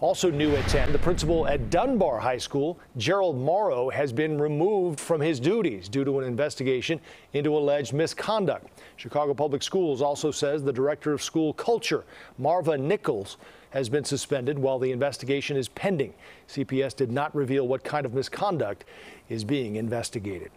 Also new at 10, the principal at Dunbar High School, Gerald Morrow, has been removed from his duties due to an investigation into alleged misconduct. Chicago Public Schools also says the director of school culture, Marva Nichols, has been suspended while the investigation is pending. CPS did not reveal what kind of misconduct is being investigated.